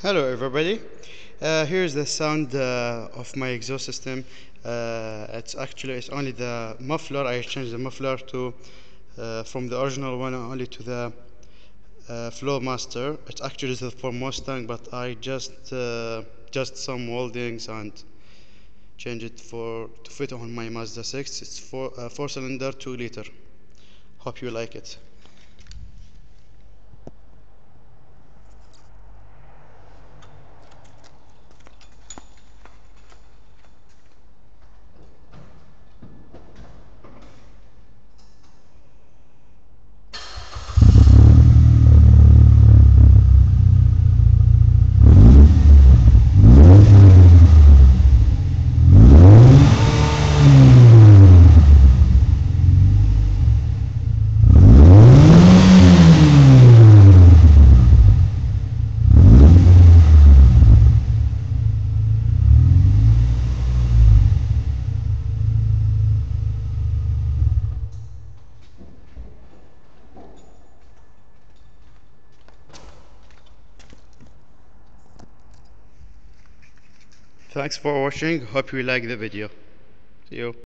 Hello everybody. Uh, here's the sound uh, of my exhaust system. Uh, it's actually it's only the muffler. I changed the muffler to uh, from the original one only to the uh, Flowmaster. It's actually the for Mustang, but I just uh, just some weldings and change it for to fit on my Mazda 6. It's four four cylinder, two liter. Hope you like it. Thanks for watching. Hope you like the video. See you.